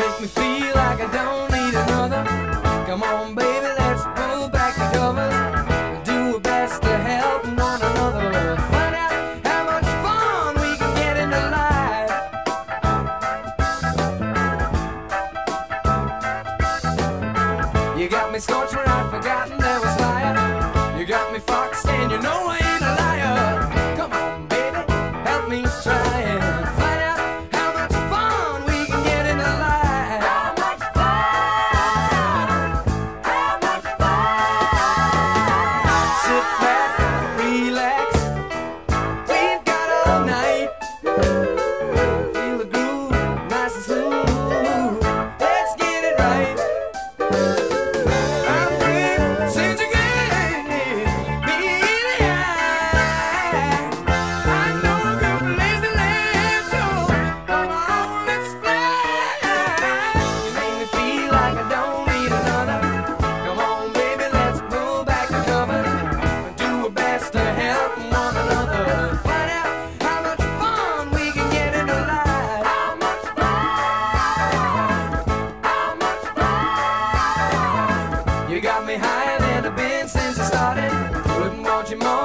Make me feel like I don't need another. Come on, baby, let's pull back the covers. Do our best to help one another. Find out how much fun we can get into life. You got me scorched when I've forgotten there was fire. You got me foxed and you know I your mom.